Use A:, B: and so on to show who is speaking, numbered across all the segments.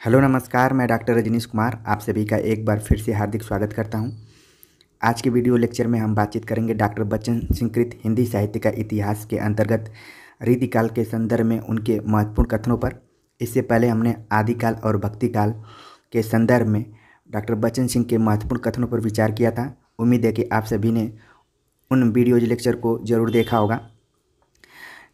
A: Hello, नमस्कार, मैं doctor Rajneesh Kumar, आप सभी का एक बार फिर से हार्दिक स्वागत करता हूँ। आज के वीडियो लेक्चर में हम बातचीत करेंगे डॉक्टर बच्चन सिंहकृत, हिंदी साहित्य का इतिहास के अंतर्गत रीतिकाल के संदर्भ में उनके महत्वपूर्ण कथनों पर। इससे पहले हमने आदिकाल और भक्तिकाल के संदर्भ में डॉक्टर बच्चन सिंह के महत्वपूर्ण कथनों पर विचार किया था। उम्मीद है कि आप सभी ने उन वीडियोज़ लेक्चर को ज़रूर देखा होगा।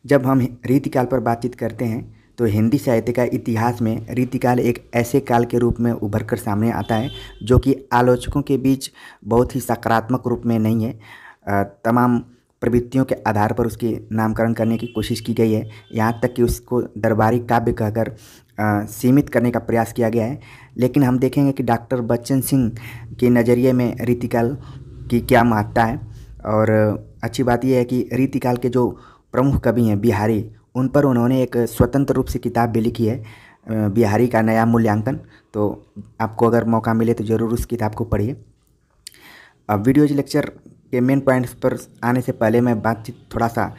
A: जब हम रीतिकाल पर बातचीत करते हैं तो हिंदी साहित्य का इतिहास में रीतिकाल एक ऐसे काल के रूप में उभर कर सामने आता है, जो कि आलोचकों के बीच बहुत ही सकारात्मक रूप में नहीं है। तमाम प्रवृत्तियों के आधार पर उसकी नामकरण करने की कोशिश की गई है। यहाँ तक कि उसको दरबारी काव्य कहकर सीमित करने का प्रयास किया गया है। लेकिन हम देखेंगे कि डॉक्टर बच्चन सिंह के नज़रिए में रीतिकाल की क्या महत्ता है। और अच्छी बात यह है कि रीतिकाल के जो प्रमुख कवि हैं, बिहारी उन पर उन्होंने एक स्वतंत्र रूप से किताब भी लिखी है बिहारी का नया मूल्यांकन। तो आपको अगर मौका मिले तो ज़रूर उस किताब को पढ़िए। अब वीडियोज़ लेक्चर के मेन पॉइंट्स पर आने से पहले मैं बातचीत थोड़ा सा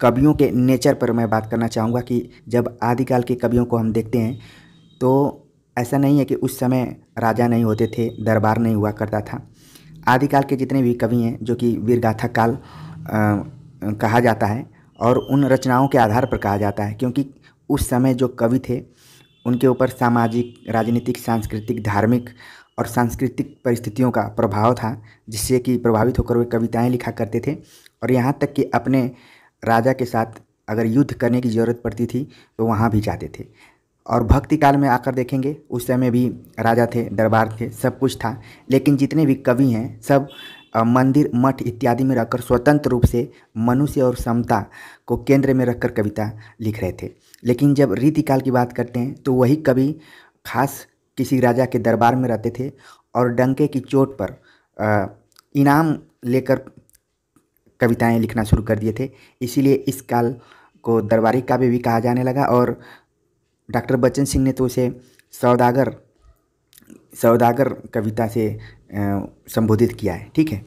A: कवियों के नेचर पर मैं बात करना चाहूँगा कि जब आदिकाल के कवियों को हम देखते हैं तो ऐसा नहीं है कि उस समय राजा नहीं होते थे दरबार नहीं हुआ करता था। आदिकाल के जितने भी कवि हैं जो कि वीरगाथा काल आ, कहा जाता है और उन रचनाओं के आधार पर कहा जाता है, क्योंकि उस समय जो कवि थे, उनके ऊपर सामाजिक, राजनीतिक, सांस्कृतिक, धार्मिक और सांस्कृतिक परिस्थितियों का प्रभाव था, जिससे कि प्रभावित होकर वे कविताएँ लिखा करते थे। और यहाँ तक कि अपने राजा के साथ अगर युद्ध करने की ज़रूरत पड़ती थी तो वहाँ भी जाते थे। और भक्ति काल में आकर देखेंगे, उस समय भी राजा थे, दरबार थे, सब कुछ था। लेकिन जितने भी कवि हैं, सब मंदिर, मठ इत्यादि में रखकर स्वतंत्र रूप से मनुष्य और समता को केंद्र में रखकर कविता लिख रहे थे। लेकिन जब रीतिकाल की बात करते हैं तो वही कवि खास किसी राजा के दरबार में रहते थे और डंके की चोट पर इनाम लेकर कविताएँ लिखना शुरू कर दिए थे। इसीलिए इस काल को दरबारी काव्य भी कहा जाने लगा और डॉक्टर बच्चन सिंह ने तो उसे सौदागर सौदागर कविता से संबोधित किया है ठीक है?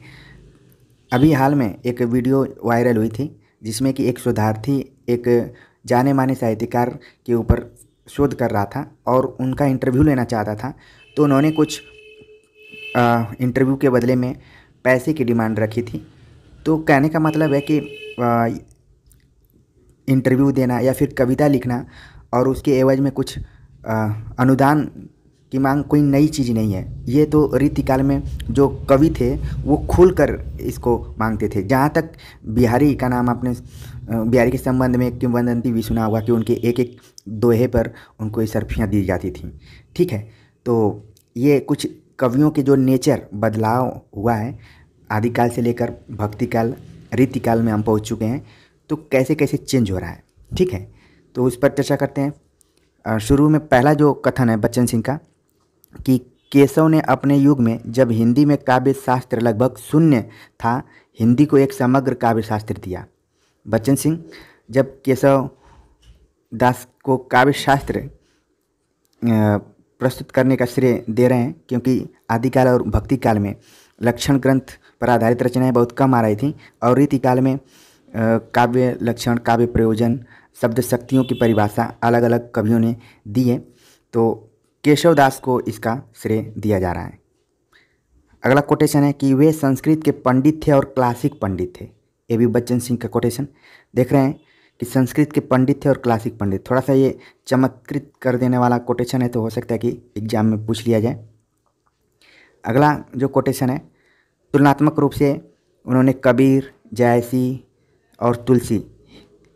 A: अभी हाल में एक वीडियो वायरल हुई थी जिसमें कि एक शोधार्थी एक जाने माने साहित्यकार के ऊपर शोध कर रहा था और उनका इंटरव्यू लेना चाहता था तो उन्होंने कुछ इंटरव्यू के बदले में पैसे की डिमांड रखी थी। तो कहने का मतलब है कि इंटरव्यू देना या फिर कविता लिखना और उसके एवज में कुछ आ, अनुदान की मांग कोई नई चीज़ नहीं है। ये तो रीतिकाल में जो कवि थे, वो खुल कर इसको मांगते थे। जहाँ तक बिहारी का नाम आपने बिहारी के संबंध में किंवदंती भी सुना होगा कि उनके एक एक दोहे पर उनको ये सरफियाँ दी जाती थी। ठीक है? तो ये कुछ कवियों के जो नेचर बदलाव हुआ है, आदिकाल से लेकर भक्तिकाल, रीतिकाल में हम पहुँच चुके हैं तो कैसे कैसे चेंज हो रहा है? ठीक है? तो उस पर चर्चा करते हैं। शुरू में पहला जो कथन है बच्चन सिंह का कि केशव ने अपने युग में जब हिंदी में काव्य शास्त्र लगभग शून्य था, हिंदी को एक समग्र काव्य शास्त्र दिया। बच्चन सिंह, जब केशव दास को काव्य शास्त्र प्रस्तुत करने का श्रेय दे रहे हैं, क्योंकि आदिकाल और भक्ति काल में लक्षण ग्रंथ पर आधारित रचनाएँ बहुत कम आ रही थी और रीतिकाल में काव्य लक्षण, काव्य प्रयोजन शब्द शक्तियों की परिभाषा अलग अलग कवियों ने दी है। तो केशव दास को इसका श्रेय दिया जा रहा है। अगला कोटेशन है कि वे संस्कृत के पंडित थे और क्लासिक पंडित थे। ए बी बच्चन सिंह का कोटेशन देख रहे हैं कि संस्कृत के पंडित थे और क्लासिक पंडित। थोड़ा सा ये चमत्कृत कर देने वाला कोटेशन है तो हो सकता है कि एग्ज़ाम में पूछ लिया जाए। अगला जो कोटेशन है, तुलनात्मक रूप से उन्होंने कबीर, जयसी और तुलसी,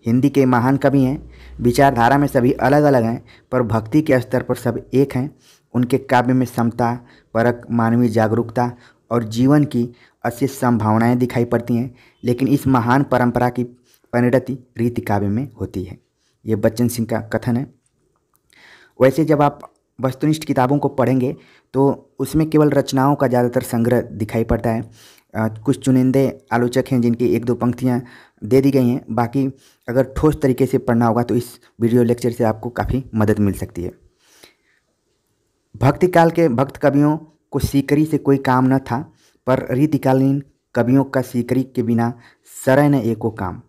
A: हिंदी के महान कवि हैं। विचारधारा में सभी अलग अलग हैं, पर भक्ति के स्तर पर सब एक हैं। उनके काव्य में समता परक मानवीय जागरूकता और जीवन की अशेष संभावनाएँ दिखाई पड़ती हैं, लेकिन इस महान परंपरा की परिणति रीति काव्य में होती है। ये बच्चन सिंह का कथन है। वैसे जब आप वस्तुनिष्ठ किताबों को पढ़ेंगे तो उसमें केवल रचनाओं का ज़्यादातर संग्रह दिखाई पड़ता है। कुछ चुनिंदे आलोचक हैं जिनकी एक दो पंक्तियाँ दे दी गई हैं। बाकी अगर ठोस तरीके से पढ़ना होगा तो इस वीडियो लेक्चर से आपको काफ़ी मदद मिल सकती है। भक्ति काल के भक्त कवियों को सीकरी से कोई काम न था, पर रीतिकालीन कवियों का सीकरी के बिना सरय न एको काम।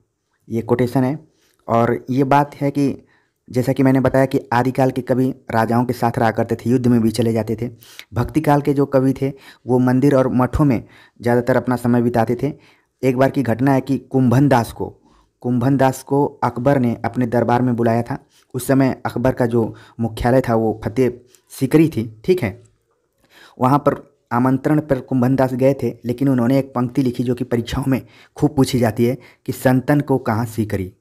A: ये कोटेशन है और ये बात है कि जैसा कि मैंने बताया कि आदिकाल के कवि राजाओं के साथ रहा करते थे, युद्ध में भी चले जाते थे। भक्ति काल के जो कवि थे, वो मंदिर और मठों में ज़्यादातर अपना समय बिताते थे। एक बार की घटना है कि कुंभन दास को कुंभन दास को अकबर ने अपने दरबार में बुलाया था। उस समय अकबर का जो मुख्यालय था, वो फतेह सिकरी थी, ठीक है? वहाँ पर आमंत्रण पर कुंभन दास गए थे, लेकिन उन्होंने एक पंक्ति लिखी जो कि परीक्षाओं में खूब पूछी जाती है कि संतन को कहाँ सीकरी,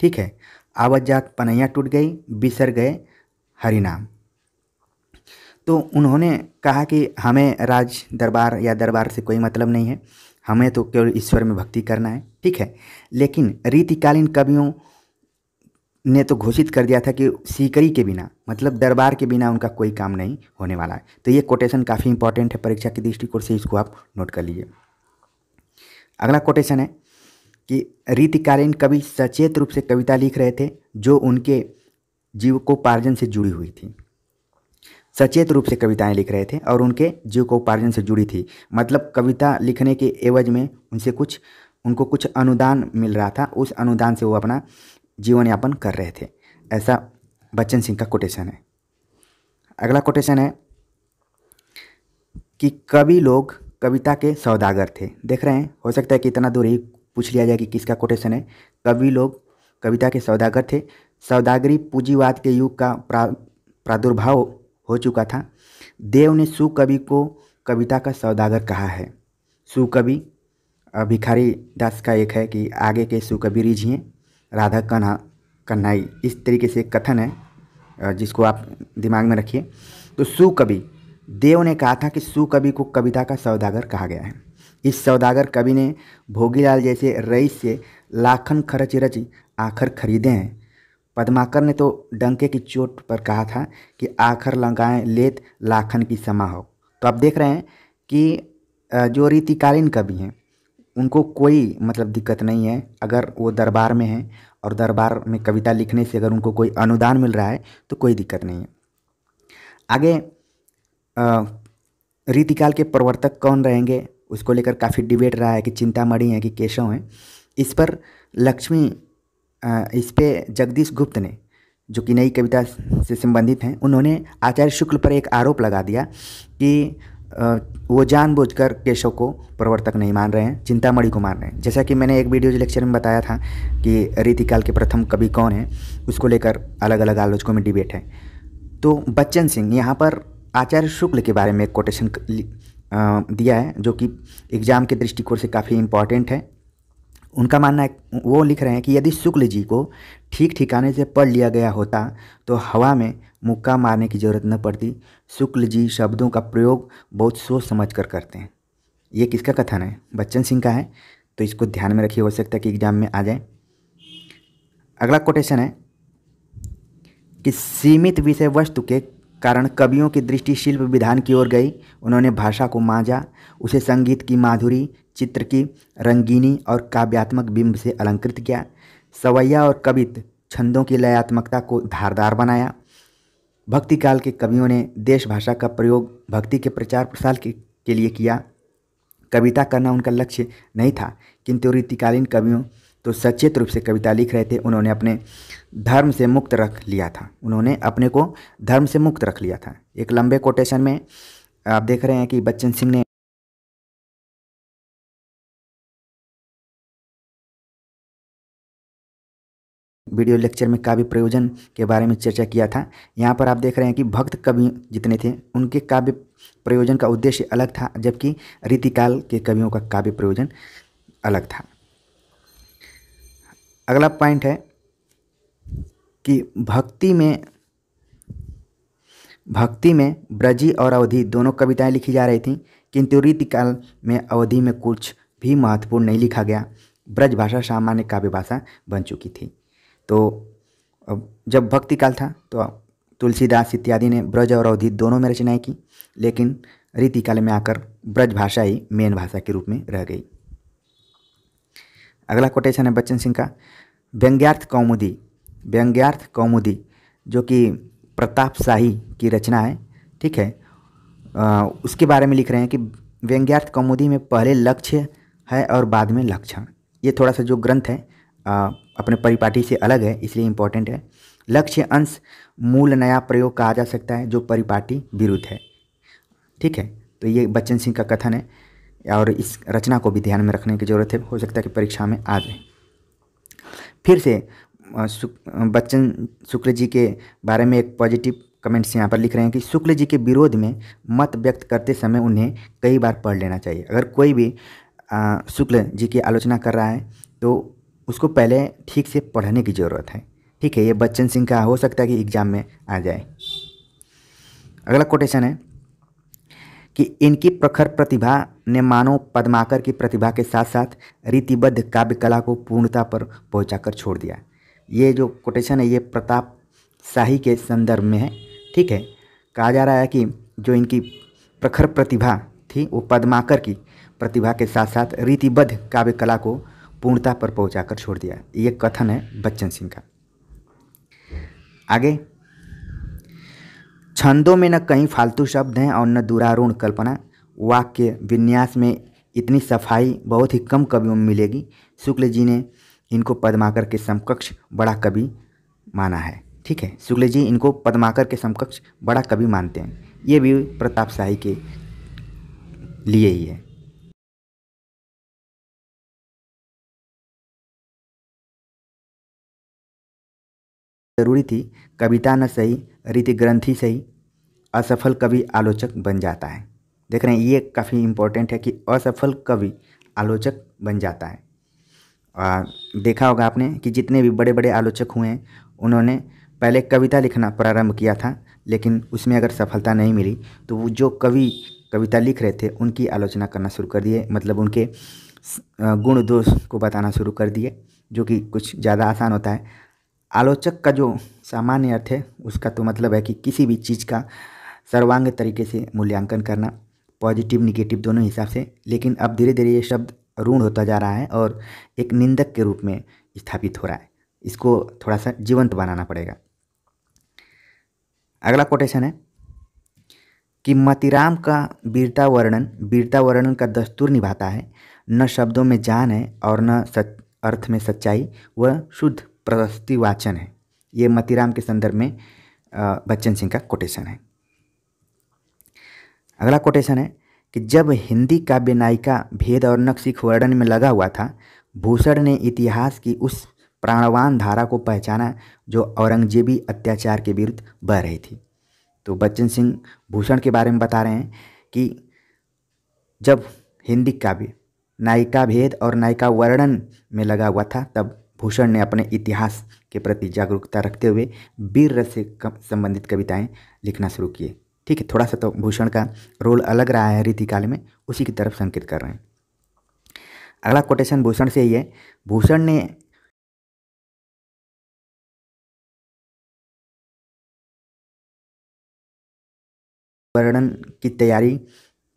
A: ठीक है? आवत जात पनैया टूट गई, बिसर गए हरिनाम। तो उन्होंने कहा कि हमें राज दरबार या दरबार से कोई मतलब नहीं है, हमें तो केवल ईश्वर में भक्ति करना है, ठीक है? लेकिन रीतिकालीन कवियों ने तो घोषित कर दिया था कि सीकरी के बिना मतलब दरबार के बिना उनका कोई काम नहीं होने वाला है। तो ये कोटेशन काफ़ी इंपॉर्टेंट है, परीक्षा के दृष्टिकोण से इसको आप नोट कर लीजिए। अगला कोटेशन है। कि रीतिकालीन कवि सचेत रूप से कविता लिख रहे थे, जो उनके जीवकोपार्जन से जुड़ी हुई थी। सचेत रूप से कविताएँ लिख रहे थे और उनके जीवकोपार्जन से जुड़ी थी। मतलब कविता लिखने के एवज में उनसे कुछ, उनको कुछ अनुदान मिल रहा था, उस अनुदान से वो अपना जीवन यापन कर रहे थे। ऐसा बच्चन सिंह का कोटेशन है। अगला कोटेशन है कि कवि लोग कविता के सौदागर थे। देख रहे हैं, हो सकता है कि इतना दूर ही पूछ लिया जाए कि किसका कोटेशन है। कवि लोग, कविता के सौदागर थे। सौदागरी पूंजीवाद के युग का प्रा, प्रादुर्भाव हो चुका था। देव ने सुकवि को कविता का सौदागर कहा है। सुकवि भिखारी दास का एक है कि आगे के सुकवि रिझिए राधा कन्हा, कन्हई, इस तरीके से कथन है जिसको आप दिमाग में रखिए। तो सुकवि, देव ने कहा था कि सुकवि को कविता का सौदागर कहा गया है। इस सौदागर कवि ने भोगीलाल जैसे रईस से लाखन खर्च रच आखर खरीदे हैं। पद्माकर ने तो डंके की चोट पर कहा था कि आखर लगाएँ लेत लाखन की समा हो। तो आप देख रहे हैं कि जो रीतिकालीन कवि हैं, उनको कोई मतलब दिक्कत नहीं है। अगर वो दरबार में हैं और दरबार में कविता लिखने से अगर उनको कोई अनुदान मिल रहा है तो कोई दिक्कत नहीं है। आगे रीतिकाल के प्रवर्तक कौन रहेंगे? उसको लेकर काफ़ी डिबेट रहा है कि चिंतामणि है कि केशव हैं। इस पर लक्ष्मी इस पे जगदीश गुप्त ने, जो कि नई कविता से संबंधित हैं, उन्होंने आचार्य शुक्ल पर एक आरोप लगा दिया कि वो जानबूझकर केशव को प्रवर्तक नहीं मान रहे हैं, चिंतामणि को मान रहे हैं। जैसा कि मैंने एक वीडियो लेक्चर में बताया था कि रीतिकाल के प्रथम कवि कौन हैं, उसको लेकर अलग अलग आलोचकों में डिबेट है। तो बच्चन सिंह, यहाँ पर आचार्य शुक्ल के बारे में एक कोटेशन दिया है, जो कि एग्ज़ाम के दृष्टिकोण से काफ़ी इंपॉर्टेंट है। उनका मानना है, वो लिख रहे हैं कि यदि शुक्ल जी को ठीक ठिकाने से पढ़ लिया गया होता तो हवा में मुक्का मारने की ज़रूरत न पड़ती। शुक्ल जी शब्दों का प्रयोग बहुत सोच समझ कर करते हैं। ये किसका कथन है? बच्चन सिंह का है। तो इसको ध्यान में रखिए हो सकता है कि एग्ज़ाम में आ जाए। अगला कोटेशन है कि सीमित विषय वस्तु के कारण कवियों की दृष्टि शिल्प विधान की ओर गई। उन्होंने भाषा को मांझा उसे संगीत की माधुरी चित्र की रंगीनी और काव्यात्मक बिंब से अलंकृत किया। सवैया और कवित छंदों की लयात्मकता को धारदार बनाया। भक्ति काल के कवियों ने देश भाषा का प्रयोग भक्ति के प्रचार प्रसार के, के लिए किया। कविता करना उनका लक्ष्य नहीं था किंतु रीतिकालीन कवियों तो सचेत रूप से कविता लिख रहे थे, उन्होंने अपने धर्म से मुक्त रख लिया था। उन्होंने अपने को धर्म से मुक्त रख लिया था। एक लंबे कोटेशन में आप देख रहे हैं कि बच्चन सिंह ने वीडियो लेक्चर में काव्य प्रयोजन के बारे में चर्चा किया था। यहाँ पर आप देख रहे हैं कि भक्त कवि जितने थे, उनके काव्य प्रयोजन का उद्देश्य अलग था, जबकि रीतिकाल के कवियों का काव्य प्रयोजन अलग था। अगला पॉइंट है कि भक्ति में भक्ति में ब्रजी और अवधि दोनों कविताएँ लिखी जा रही थीं, किंतु रीतिकाल में अवधि में कुछ भी महत्वपूर्ण नहीं लिखा गया। ब्रज भाषा सामान्य काव्य भाषा बन चुकी थी। तो अब जब भक्ति काल था तो तुलसीदास इत्यादि ने ब्रज और अवधि दोनों में रचनाएँ की, लेकिन रीतिकाल में आकर ब्रज भाषा ही मेन भाषा के रूप में रह गई। अगला कोटेशन है बच्चन सिंह का। व्यंग्यार्थ कौमुदी व्यंग्यार्थ कौमुदी जो कि प्रताप शाही की रचना है ठीक है? आ, उसके बारे में लिख रहे हैं कि व्यंग्यार्थ कौमुदी में पहले लक्ष्य है और बाद में लक्षण। ये थोड़ा सा जो ग्रंथ है आ, अपने परिपाटी से अलग है इसलिए इम्पोर्टेंट है। लक्ष्य अंश मूल नया प्रयोग कहा जा सकता है जो परिपाटी विरुद्ध है। ठीक है? तो ये बच्चन सिंह का कथन है। और इस रचना को भी ध्यान में रखने की ज़रूरत है। हो सकता है कि परीक्षा में आ जाए। फिर से बच्चन शुक्ल जी के बारे में एक पॉजिटिव कमेंट्स यहाँ पर लिख रहे हैं कि शुक्ल जी के विरोध में मत व्यक्त करते समय उन्हें कई बार पढ़ लेना चाहिए। अगर कोई भी शुक्ल जी की आलोचना कर रहा है तो उसको पहले ठीक से पढ़ने की ज़रूरत है। ठीक है, ये बच्चन सिंह का हो सकता है कि एग्ज़ाम में आ जाए। अगला कोटेशन है कि इनकी प्रखर प्रतिभा ने मानव पद्माकर की प्रतिभा के साथ साथ रीतिबद्ध काव्य कला को पूर्णता पर पहुंचाकर छोड़ दिया। ये जो कोटेशन है, ये प्रताप शाही के संदर्भ में है, ठीक है? कहा जा रहा है कि जो इनकी प्रखर प्रतिभा थी, वो पद्माकर की प्रतिभा के साथ साथ रीतिबद्ध काव्य कला को पूर्णता पर पहुंचाकर छोड़ दिया। ये कथन है बच्चन सिंह का। आगे छंदों में न कहीं फालतू शब्द हैं और न दुरारूण कल्पना। वाक्य, विन्यास में इतनी सफ़ाई बहुत ही कम कवियों में मिलेगी। शुक्ल जी ने इनको पद्माकर के समकक्ष बड़ा कवि माना है। ठीक है, शुक्ल जी इनको पद्माकर के समकक्ष बड़ा कवि मानते हैं। ये भी प्रताप शाही के लिए ही है। ज़रूरी थी कविता न सही रीति ग्रंथि सही असफल कवि आलोचक बन जाता है। देख रहे हैं ये काफ़ी इम्पोर्टेंट है कि असफल कवि आलोचक बन जाता है। आ, देखा होगा आपने कि जितने भी बड़े बड़े आलोचक हुए हैं उन्होंने पहले कविता लिखना प्रारंभ किया था लेकिन उसमें अगर सफलता नहीं मिली तो वो जो कवि कविता लिख रहे थे उनकी आलोचना करना शुरू कर दिए मतलब उनके गुण दोष को बताना शुरू कर दिए जो कि कुछ ज़्यादा आसान होता है। आलोचक का जो सामान्य अर्थ है, उसका तो मतलब है कि किसी भी चीज़ का सर्वांग तरीके से मूल्यांकन करना, पॉजिटिव, निगेटिव दोनों हिसाब से, लेकिन अब धीरे धीरे ये शब्द ऋण होता जा रहा है और एक निंदक के रूप में स्थापित हो रहा है। इसको थोड़ा सा जीवंत बनाना पड़ेगा। अगला कोटेशन है, कि मतिराम का वीरता वर्णन वीरता वर्णन का दस्तूर निभाता है। न शब्दों में जान है और न सच, अर्थ में सच्चाई, वह शुद्ध, प्रशस्ति वाचन है। ये मतीराम के संदर्भ में बच्चन सिंह का कोटेशन है। अगला कोटेशन है कि जब हिंदी काव्य नायिका भेद और नक्सिक वर्णन में लगा हुआ था, भूषण ने इतिहास की उस प्राणवान धारा को पहचाना जो औरंगजेबी अत्याचार के विरुद्ध बह रही थी। तो बच्चन सिंह भूषण के बारे में बता रहे हैं कि जब हिंदी काव्य नायिका भेद और नायिका वर्णन में लगा हुआ था, तब भूषण ने अपने इतिहास के प्रति जागरूकता रखते हुए वीर रस से संबंधित कविताएँ लिखना शुरू किए। ठीक है थोड़ा सा तो भूषण का रोल अलग रहा है रीतिकाल में, उसी की तरफ़ संकेत कर रहे हैं। अगला कोटेशन भूषण से ही है। भूषण ने वर्णन की तैयारी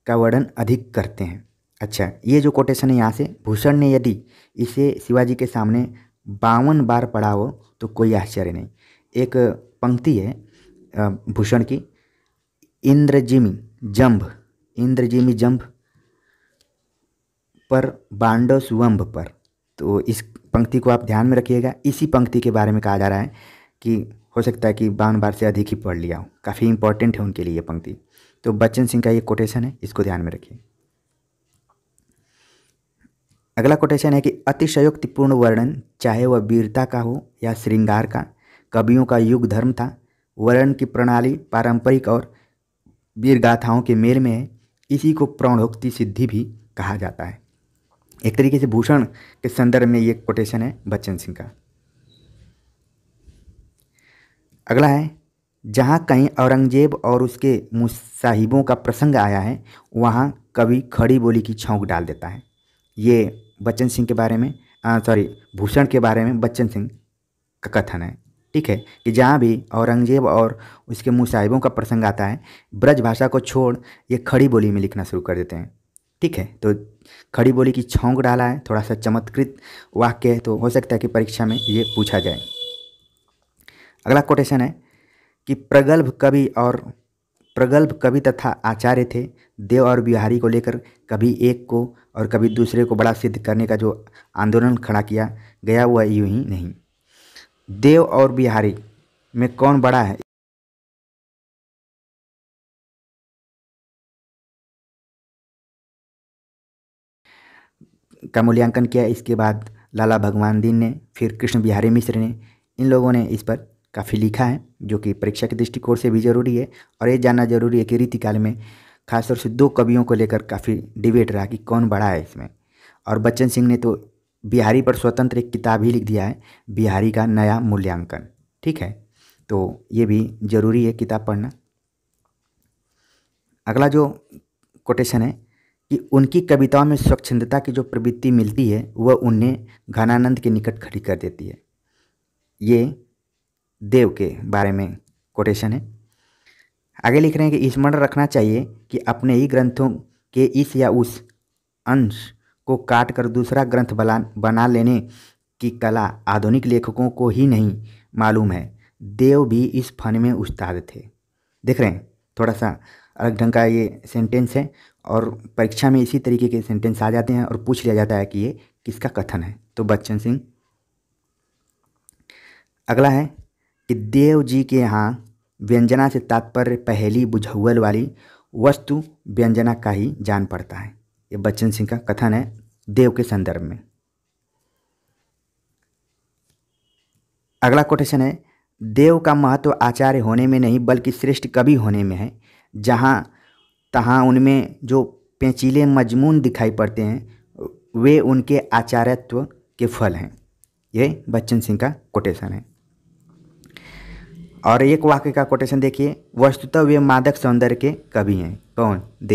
A: का वर्णन अधिक करते हैं। अच्छा ये जो कोटेशन है यहाँ से, भूषण ने यदि इसे शिवाजी के सामने बावन बार पढ़ा हो तो कोई आश्चर्य नहीं। एक पंक्ति है भूषण की, इंद्रजिमी जंभ इंद्रजिमी जंभ पर बांडव सुवंभ पर। तो इस पंक्ति को आप ध्यान में रखिएगा। इसी पंक्ति के बारे में कहा जा रहा है कि हो सकता है कि बावन बार से अधिक ही पढ़ लिया हो। काफ़ी इंपॉर्टेंट है उनके लिए ये पंक्ति। तो बच्चन सिंह का ये कोटेशन है, इसको ध्यान में रखिए। अगला कोटेशन है कि अतिशयोक्तिपूर्ण वर्णन, चाहे वह वीरता का हो या श्रृंगार का, कवियों का युग धर्म था। वर्णन की प्रणाली पारंपरिक और वीर गाथाओं के मेल में है। इसी को प्रणोक्ति सिद्धि भी कहा जाता है। एक तरीके से भूषण के संदर्भ में ये कोटेशन है बच्चन सिंह का। अगला है, जहाँ कहीं औरंगज़ेब और उसके मुसाहिबों का प्रसंग आया है, वहाँ कवि खड़ी बोली की छौंक डाल देता है। ये बच्चन सिंह के बारे में सॉरी भूषण के बारे में बच्चन सिंह का कथन है। ठीक है? कि जहाँ भी औरंगज़ेब और उसके मुसाहिबों का प्रसंग आता है, ब्रज भाषा को छोड़ ये खड़ी बोली में लिखना शुरू कर देते हैं। ठीक है? तो खड़ी बोली की छोंक डाला है, थोड़ा सा चमत्कृत वाक्य है तो हो सकता है कि परीक्षा में ये पूछा जाए। अगला कोटेशन है कि प्रगल्भ कवि और प्रगल्भ कवि तथा आचार्य थे, देव और बिहारी को लेकर कभी एक को और कभी दूसरे को बड़ा सिद्ध करने का जो आंदोलन खड़ा किया, गया वह यूँ ही नहीं। देव और बिहारी में कौन बड़ा है? का मूल्यांकन किया इसके बाद लाला भगवान दीन ने, फिर कृष्ण बिहारी मिश्र ने। इन लोगों ने इस पर काफ़ी लिखा है, जो कि परीक्षा के दृष्टिकोण से भी ज़रूरी है और ये जानना ज़रूरी है कि रीतिकाल में खासतौर से दो कवियों को लेकर काफ़ी डिबेट रहा कि कौन बड़ा है इसमें। और बच्चन सिंह ने तो बिहारी पर स्वतंत्र एक किताब ही लिख दिया है, बिहारी का नया मूल्यांकन। ठीक है? तो ये भी ज़रूरी है किताब पढ़ना। अगला जो कोटेशन है कि उनकी कविताओं में स्वच्छंदता की जो प्रवृत्ति मिलती है, वह उन्हें घनानंद के निकट खड़ी कर देती है। ये देव के बारे में कोटेशन है। आगे लिख रहे हैं कि स्मरण रखना चाहिए कि अपने ही ग्रंथों के इस या उस अंश को काट कर दूसरा ग्रंथ बना बना लेने की कला आधुनिक लेखकों को ही नहीं मालूम है। देव भी इस फन में उस्ताद थे। देख रहे हैं, थोड़ा सा अलग ढंग का ये सेंटेंस है और परीक्षा में इसी तरीके के सेंटेंस आ जाते हैं और पूछ लिया जाता है कि ये किसका कथन है। तो बच्चन सिंह, अगला है कि देव जी के यहाँ व्यंजना से तात्पर्य पहली बुझौल वाली वस्तु व्यंजना का ही जान पड़ता है। ये बच्चन सिंह का कथन है, देव के संदर्भ में। अगला कोटेशन है, देव का महत्व आचार्य होने में नहीं, बल्कि श्रेष्ठ कवि होने में है। जहाँ तहाँ उनमें जो पेचीले मजमून दिखाई पड़ते हैं, वे उनके आचार्यत्व के फल हैं। ये बच्चन सिंह का कोटेशन है। और एक वाक्य का कोटेशन देखिए। वस्तुतः वे मादक सौंदर्य के कवि हैं। कौन?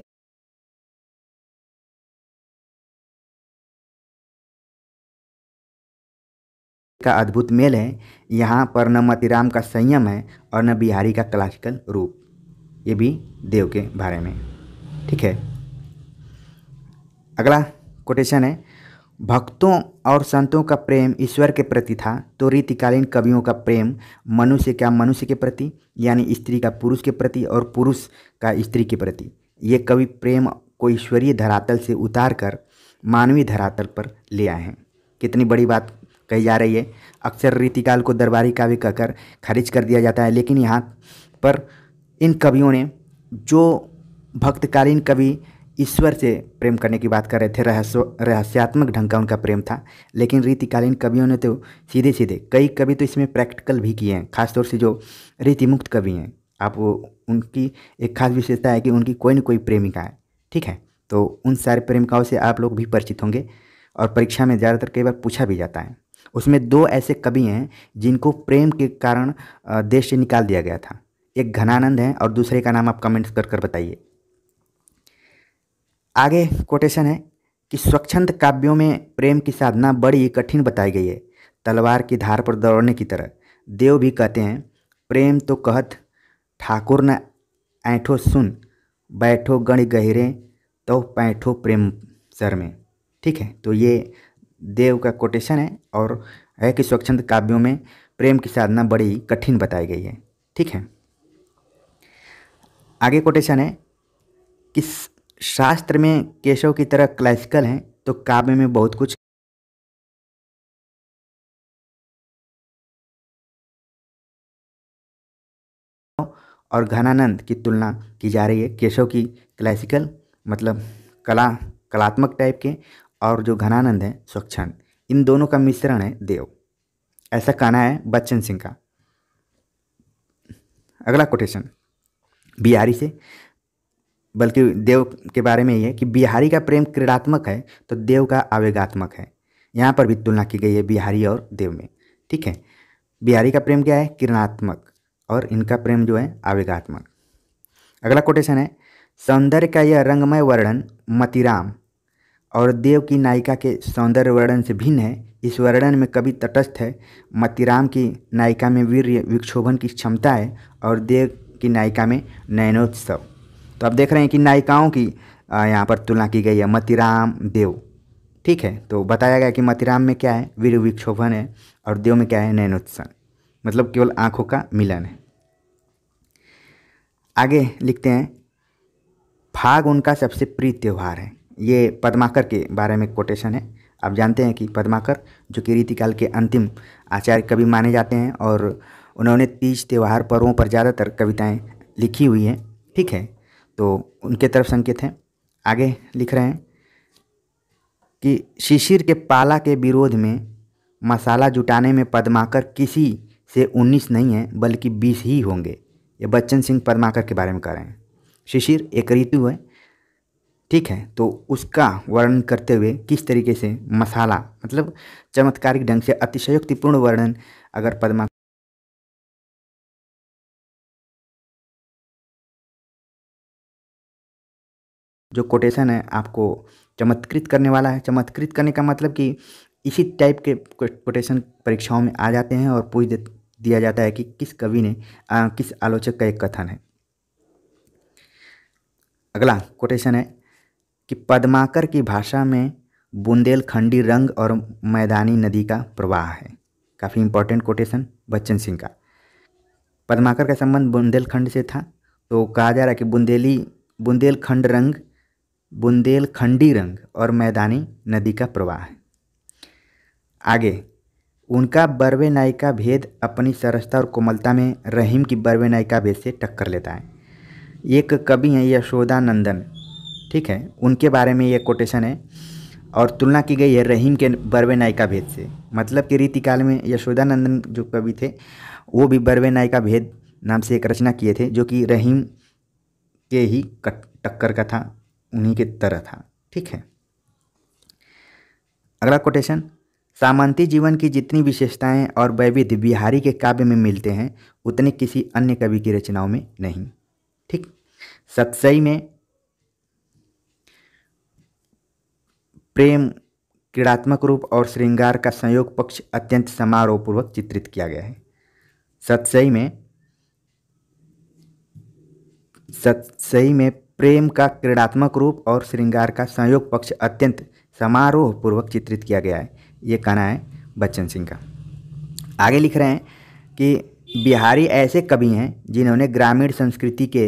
A: का अद्भुत मेल है। यहाँ पर न मतिराम का संयम है और न बिहारी का क्लासिकल रूप। ये भी देव के बारे में। ठीक है? अगला कोटेशन है। भक्तों और संतों का प्रेम ईश्वर के प्रति था तो रीतिकालीन कवियों का प्रेम मनुष्य क्या मनुष्य के प्रति, यानी स्त्री का पुरुष के प्रति और पुरुष का स्त्री के प्रति? ये कवि प्रेम को ईश्वरीय धरातल से उतार कर मानवीय धरातल पर ले आए हैं। कितनी बड़ी बात कही जा रही है। अक्सर रीतिकाल को दरबारी काव्य कहकर खारिज कर दिया जाता है, लेकिन यहाँ पर इन कवियों ने जो भक्तकालीन कवि ईश्वर से प्रेम करने की बात कर रहे थे, रहस्य, रहस्यात्मक ढंग का उनका प्रेम था। लेकिन रीतिकालीन कवियों ने तो सीधे सीधे कई कवि तो इसमें प्रैक्टिकल भी किए हैं, खासतौर से जो रीतिमुक्त कवि हैं। आप वो, उनकी एक खास विशेषता है कि उनकी कोई न कोई प्रेमिका है, ठीक है? तो उन सारे प्रेमिकाओं से आप लोग भी परिचित होंगे और परीक्षा में ज़्यादातर कई बार पूछा भी जाता है। उसमें दो ऐसे कवि हैं जिनको प्रेम के कारण देश से निकाल दिया गया था। एक घनानंद है और दूसरे का नाम आप कमेंट्स कर कर बताइए। आगे कोटेशन है कि स्वच्छंद काव्यों में प्रेम की साधना बड़ी कठिन बताई गई है। तलवार की धार पर दौड़ने की तरह। देव भी कहते हैं, प्रेम तो कहत, ठाकुर न ऐठो सुन। बैठो गण गहरे तो पैठो प्रेम सर में। ठीक है तो ये देव का कोटेशन है और है कि स्वच्छंद काव्यों में प्रेम की साधना बड़ी कठिन बताई गई है। ठीक है, आगे कोटेशन है कि शास्त्र में केशव की तरह क्लासिकल हैं तो काव्य में बहुत कुछ और घनानंद की तुलना की जा रही है। केशव की क्लासिकल मतलब कला, कलात्मक टाइप के और जो घनानंद है स्वच्छंद इन दोनों का मिश्रण है देव। ऐसा कहना है बच्चन सिंह का। अगला कोटेशन बिहारी से बल्कि देव के बारे में ये कि बिहारी का प्रेम क्रीड़ात्मक है तो देव का आवेगात्मक है। यहाँ पर भी तुलना की गई है बिहारी और देव में। ठीक है? बिहारी का प्रेम क्या है? किरणात्मक, और इनका प्रेम जो है, आवेगात्मक। अगला कोटेशन है, सौंदर्य का यह रंगमय वर्णन मतिराम और देव की नायिका के सौंदर्य वर्णन से भिन्न है। इस वर्णन में कभी तटस्थ है। मतिराम की नायिका में वीर विक्षोभन की क्षमता है और देव की नायिका में नयनोत्सव। तो आप देख रहे हैं कि नायिकाओं की यहाँ पर तुलना की गई है। मतिराम देव, ठीक है? तो बताया गया कि मतिराम में क्या है? वीर विक्षोभन है और देव में क्या है? नैनोत्सन मतलब केवल आँखों का मिलन है। आगे लिखते हैं फाग उनका सबसे प्रिय त्यौहार है। ये पद्माकर के बारे में कोटेशन है। आप जानते हैं कि पद्माकर, जो कि रीतिकाल के अंतिम आचार्य कवि माने जाते हैं और उन्होंने तीज त्यौहार पर्वों पर ज़्यादातर कविताएँ लिखी हुई हैं, ठीक है? तो उनके तरफ़ संकेत हैं। आगे लिख रहे हैं कि शिशिर के पाला के विरोध में मसाला जुटाने में पद्माकर किसी से उन्नीस नहीं है, बल्कि बीस ही होंगे। ये बच्चन सिंह पद्माकर के बारे में कह रहे हैं। शिशिर एक ऋतु है, ठीक है तो उसका वर्णन करते हुए किस तरीके से मसाला मतलब चमत्कारिक ढंग से अतिशयोक्तिपूर्ण वर्णन अगर पद्मा जो कोटेशन है आपको चमत्कृत करने वाला है। चमत्कृत करने का मतलब कि इसी टाइप के कोटेशन परीक्षाओं में आ जाते हैं और पूछ दिया जाता है कि किस कवि ने आ, किस आलोचक का एक कथन है। अगला कोटेशन है कि पद्माकर की भाषा में बुंदेलखंडी रंग और मैदानी नदी का प्रवाह है। काफ़ी इंपॉर्टेंट कोटेशन बच्चन सिंह का। पद्माकर का संबंध बुंदेलखंड से था तो कहा जा रहा है कि बुंदेली बुंदेलखंड रंग बुंदेलखंडी रंग और मैदानी नदी का प्रवाह है। आगे, उनका बर्वे नायिका भेद अपनी सरसता और कोमलता में रहीम की बर्वे नायिका भेद से टक्कर लेता है। एक कवि हैं यशोदा नंदन ठीक है? उनके बारे में ये कोटेशन है और तुलना की गई है रहीम के बर्वे नायिका भेद से। मतलब कि रीतिकाल में यशोदानंदन जो कवि थे, वो भी बर्वे नायिका भेद नाम से एक रचना किए थे, जो कि रहीम के ही टक्कर का था। उन्हीं के तरह था, ठीक है? अगला कोटेशन सामंती जीवन की जितनी विशेषताएँ और वैविध्य बिहारी के काव्य में मिलते हैं, उतने किसी अन्य कवि की रचनाओं में नहीं, ठीक? सत्सई में प्रेम क्रीड़ात्मक रूप और श्रृंगार का संयोग पक्ष अत्यंत समारोहपूर्वक चित्रित किया गया है। सत्सई में सत्सई में प्रेम का क्रीड़ात्मक रूप और श्रृंगार का संयोग पक्ष अत्यंत समारोहपूर्वक चित्रित किया गया है। ये कहना है बच्चन सिंह का। आगे लिख रहे हैं कि बिहारी ऐसे कवि हैं जिन्होंने ग्रामीण संस्कृति के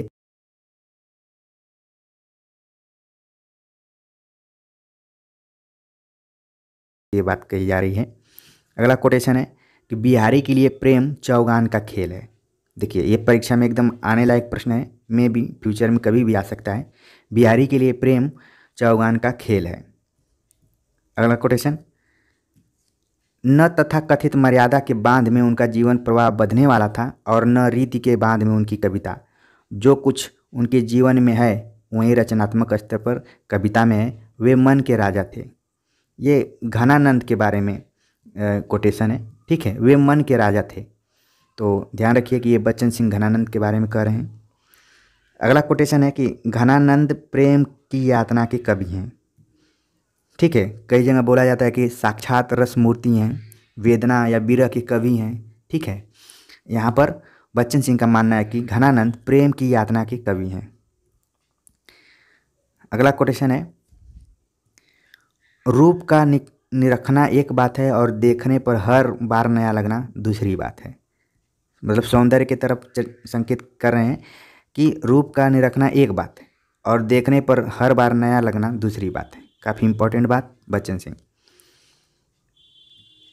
A: ये बात कही जा रही है। अगला कोटेशन है कि बिहारी के लिए प्रेम चौगान का खेल है। देखिए, ये परीक्षा में एकदम आने लायक प्रश्न है। मे भी फ्यूचर में कभी भी आ सकता है। बिहारी के लिए प्रेम चौगान का खेल है। अगला कोटेशन न तथा कथित मर्यादा के बाँध में उनका जीवन प्रवाह बधने वाला था और न रीति के बाँध में उनकी कविता। जो कुछ उनके जीवन में है, वहीं रचनात्मक स्तर पर कविता में है। वे मन के राजा थे। ये घनानंद के बारे में कोटेशन है। ठीक है, वे मन के राजा थे। तो ध्यान रखिए कि ये बच्चन सिंह घनानंद के बारे में कह रहे हैं। अगला कोटेशन है कि घनानंद प्रेम की यातना के कवि हैं। ठीक है, कई जगह बोला जाता है कि साक्षात रस मूर्ति हैं, वेदना या विरह के कवि हैं। ठीक है, यहाँ पर बच्चन सिंह का मानना है कि घनानंद प्रेम की यातना के कवि हैं। अगला कोटेशन है, रूप का निरखना एक बात है और देखने पर हर बार नया लगना दूसरी बात है। मतलब सौंदर्य की तरफ़ संकेत कर रहे हैं कि रूप का निरखना एक बात है और देखने पर हर बार नया लगना दूसरी बात है। काफ़ी इंपॉर्टेंट बात, बच्चन सिंह।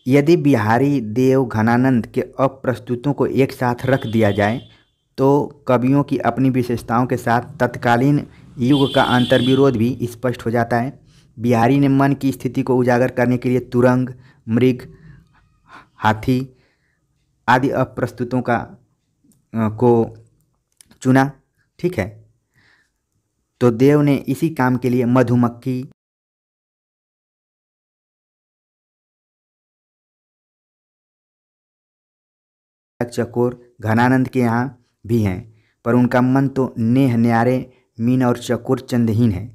A: यदि बिहारी देव घनानंद के अप्रस्तुतों को एक साथ रख दिया जाए तो कवियों की अपनी विशेषताओं के साथ तत्कालीन युग का अंतर्विरोध भी स्पष्ट हो जाता है। बिहारी ने मन की स्थिति को उजागर करने के लिए तुरंग, मृग, हाथी आदि अप्रस्तुतों का को चुना। ठीक है? तो देव ने इसी काम के लिए मधुमक्खी, चकोर, घनानंद के यहाँ भी हैं, पर उनका मन तो नेह, न्यारे, मीन और चकोर चंदहीन है।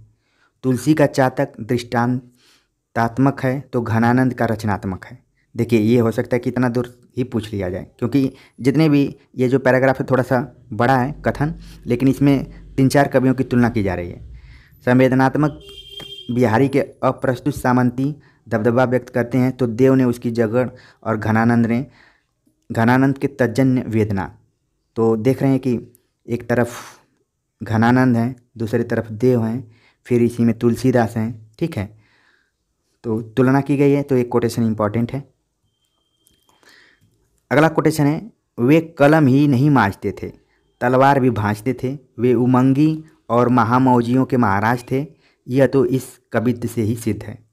A: तुलसी का चातक दृष्टांतात्मक है तो घनानंद का रचनात्मक है। देखिए, ये हो सकता है कितना दूर ही पूछ लिया जाए। क्योंकि जितने भी ये जो पैराग्राफ है, थोड़ा सा बड़ा है कथन, लेकिन इसमें तीन चार कवियों की तुलना की जा रही है। संवेदनात्मक बिहारी के अप्रस्तुत सामंती दबदबा व्यक्त करते हैं तो देव ने उसकी जगड़ और घनानंद ने, घनानंद के तजन्य वेदना। तो देख रहे हैं कि एक तरफ़ घनानंद हैं, दूसरी तरफ़ देव हैं, फिर इसी में तुलसीदास हैं, ठीक है? तो तुलना की गई है तो एक कोटेशन इंपॉर्टेंट है। अगला कोटेशन है, वे कलम ही नहीं माँजते थे, तलवार भी भाँजते थे, वे उमंगी और महामौजियों के महाराज थे, यह तो इस कवित्व से ही सिद्ध है।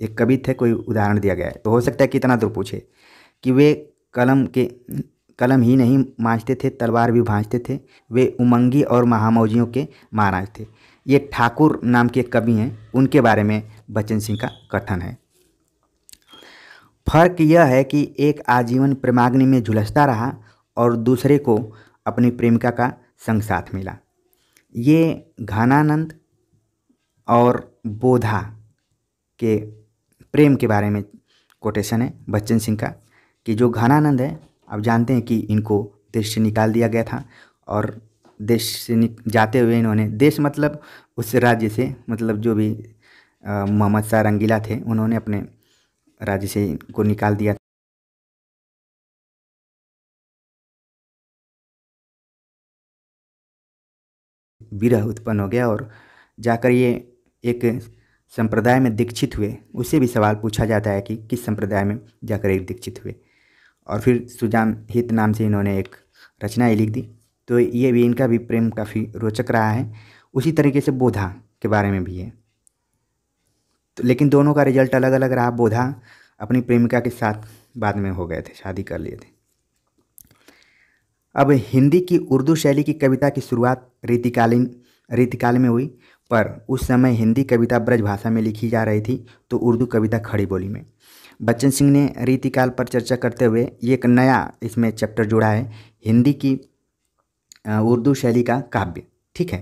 A: एक कवित्व है, कोई उदाहरण दिया गया है। तो हो सकता है कितना दूर पूछे कि वे कलम के, कलम ही नहीं माँजते थे, तलवार भी भाँजते थे, वे उमंगी और महामौजियों के महाराज थे। ये ठाकुर नाम के कवि हैं, उनके बारे में बच्चन सिंह का कथन है। फ़र्क यह है कि एक आजीवन प्रेमाग्नि में झुलसता रहा और दूसरे को अपनी प्रेमिका का संग साथ मिला। ये घनानंद और बोधा के प्रेम के बारे में कोटेशन है बच्चन सिंह का, कि जो घनानंद है, आप जानते हैं कि इनको देश से निकाल दिया गया था और देश से जाते हुए इन्होंने, देश मतलब उस राज्य से मतलब जो भी मोहम्मद शाह रंगीला थे, उन्होंने अपने राज्य से को निकाल दिया विरह उत्पन्न हो गया और जाकर ये एक संप्रदाय में दीक्षित हुए। उसे भी सवाल पूछा जाता है कि किस संप्रदाय में जाकर एक दीक्षित हुए? और फिर सुजान हित नाम से इन्होंने एक रचना लिख दी। तो ये भी इनका भी प्रेम काफ़ी रोचक रहा है। उसी तरीके से बोधा के बारे में भी है। तो लेकिन दोनों का रिज़ल्ट अलग अलग रहा। बोधा अपनी प्रेमिका के साथ बाद में हो गए थे, शादी कर लिए थे। अब हिंदी की उर्दू शैली की कविता की शुरुआत रीतिकालीन, रीतिकाल में हुई, पर उस समय हिंदी कविता ब्रज भाषा में लिखी जा रही थी तो उर्दू कविता खड़ी बोली में। बच्चन सिंह ने रीतिकाल पर चर्चा करते हुए एक नया इसमें चैप्टर जोड़ा है, हिंदी की उर्दू शैली का काव्य। ठीक है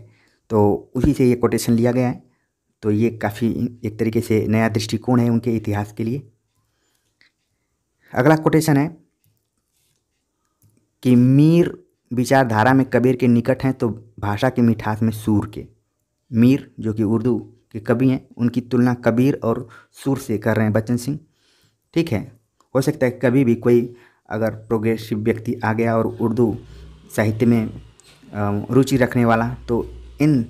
A: तो उसी से ये कोटेशन लिया गया है। तो ये काफ़ी एक तरीके से नया दृष्टिकोण है उनके इतिहास के लिए। अगला कोटेशन है कि मीर विचारधारा में कबीर के निकट हैं तो भाषा की मिठास में सूर के। मीर, जो कि उर्दू के कवि हैं, उनकी तुलना कबीर और सूर से कर रहे हैं बच्चन सिंह। ठीक है, हो सकता है कभी भी कोई अगर प्रोग्रेसिव व्यक्ति आ गया और उर्दू साहित्य में रुचि रखने वाला तो इन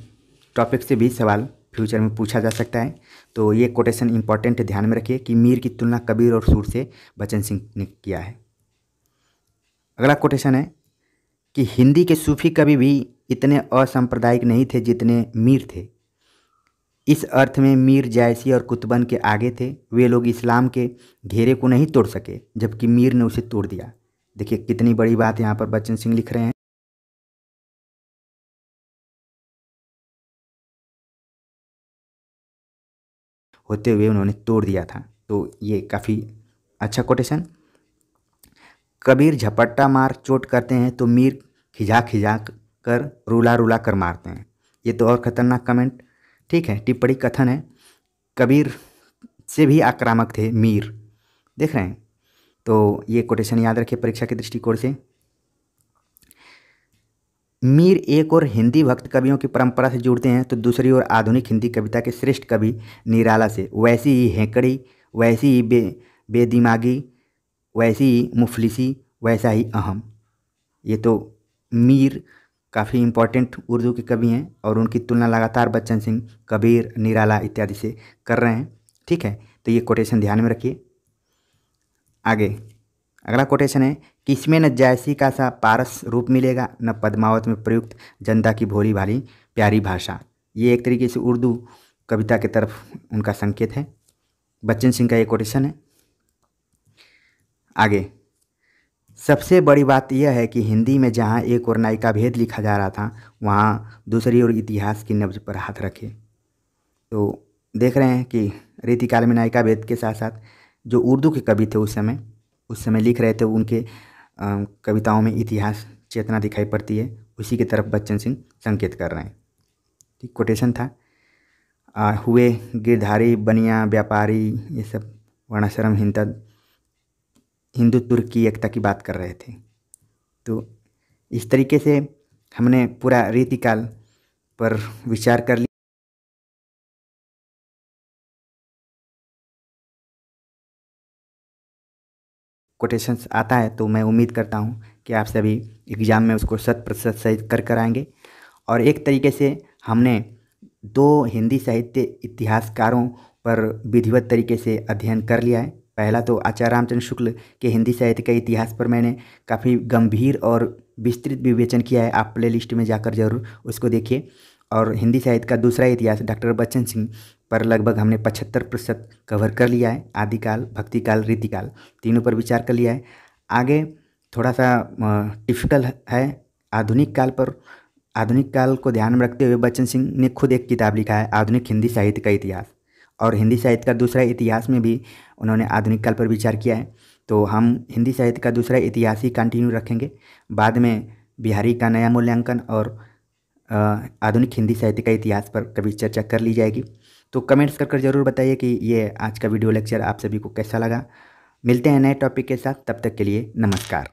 A: टॉपिक से भी सवाल फ्यूचर में पूछा जा सकता है। तो ये कोटेशन इंपॉर्टेंट ध्यान में रखिए कि मीर की तुलना कबीर और सूर से बच्चन सिंह ने किया है। अगला कोटेशन है कि हिंदी के सूफी कवि भी इतने असांप्रदायिक नहीं थे जितने मीर थे। इस अर्थ में मीर जायसी और कुतबन के आगे थे। वे लोग इस्लाम के घेरे को नहीं तोड़ सके, जबकि मीर ने उसे तोड़ दिया। देखिए कितनी बड़ी बात यहाँ पर बच्चन सिंह लिख रहे हैं। होते हुए उन्होंने तोड़ दिया था। तो ये काफ़ी अच्छा कोटेशन कबीर झपट्टा मार चोट करते हैं तो मीर खिजा खिजा कर रुला रुला कर मारते हैं। ये तो और ख़तरनाक कमेंट ठीक है, टिप्पणी कथन है। कबीर से भी आक्रामक थे मीर। देख रहे हैं। तो ये कोटेशन याद रखिए परीक्षा के दृष्टिकोण से। मीर एक और हिंदी भक्त कवियों की परंपरा से जुड़ते हैं तो दूसरी ओर आधुनिक हिंदी कविता के श्रेष्ठ कवि निराला से, वैसी ही हेकड़ी, वैसी ही बे, बेदिमागी, वैसी ही मुफलिसी, वैसा ही अहम। ये तो मीर काफ़ी इम्पोर्टेंट उर्दू के कवि हैं और उनकी तुलना लगातार बच्चन सिंह, कबीर, निराला इत्यादि से कर रहे हैं। ठीक है तो ये कोटेशन ध्यान में रखिए। आगे, अगला कोटेशन है किसमें न जैसी का सा पारस रूप मिलेगा, न पद्मावत में प्रयुक्त जनता की भोली भाली प्यारी भाषा। ये एक तरीके से उर्दू कविता की तरफ़ उनका संकेत है। बच्चन सिंह का ये कोटेशन है। आगे, सबसे बड़ी बात यह है कि हिंदी में जहाँ एक और नायिका भेद लिखा जा रहा था, वहाँ दूसरी ओर इतिहास की नब्ज पर हाथ रखे। तो देख रहे हैं कि रीतिकाल में नायिका भेद के साथ साथ जो उर्दू के कवि थे उस समय उस समय लिख रहे थे उनके कविताओं में इतिहास चेतना दिखाई पड़ती है। उसी की तरफ़ बच्चन सिंह संकेत कर रहे हैं। ठीक कोटेशन था। आ, हुए गिरधारी बनिया व्यापारी ये सब वर्णाश्रम हिंदा हिंदुत्व की एकता की बात कर रहे थे। तो इस तरीके से हमने पूरा रीतिकाल पर विचार कर लिया। कोटेशंस आता है तो मैं उम्मीद करता हूँ कि आप सभी एग्ज़ाम में उसको शत प्रतिशत सही कर कर आएँगे। और एक तरीके से हमने दो हिंदी साहित्य इतिहासकारों पर विधिवत तरीके से अध्ययन कर लिया है। पहला तो आचार्य रामचंद्र शुक्ल के हिंदी साहित्य के इतिहास पर मैंने काफ़ी गंभीर और विस्तृत विवेचन किया है। आप प्ले लिस्ट में जाकर ज़रूर उसको देखिए। और हिंदी साहित्य का दूसरा इतिहास डॉक्टर बच्चन सिंह पर लगभग हमने पचहत्तर प्रतिशत कवर कर लिया है, आदिकाल, भक्तिकाल, रीतिकाल, तीनों पर विचार कर लिया है। आगे थोड़ा सा डिफ़िकल्ट है आधुनिक काल पर। आधुनिक काल को ध्यान में रखते हुए बच्चन सिंह ने खुद एक किताब लिखा है, आधुनिक हिंदी साहित्य का इतिहास। और हिंदी साहित्य का दूसरा इतिहास में भी उन्होंने आधुनिक काल पर विचार किया है। तो हम हिंदी साहित्य का दूसरा इतिहास ही कंटिन्यू रखेंगे। बाद में बिहारी का नया मूल्यांकन और आधुनिक हिंदी साहित्य का इतिहास पर कभी चर्चा कर ली जाएगी। तो कमेंट्स कर कर ज़रूर बताइए कि ये आज का वीडियो लेक्चर आप सभी को कैसा लगा। मिलते हैं नए टॉपिक के साथ, तब तक के लिए नमस्कार।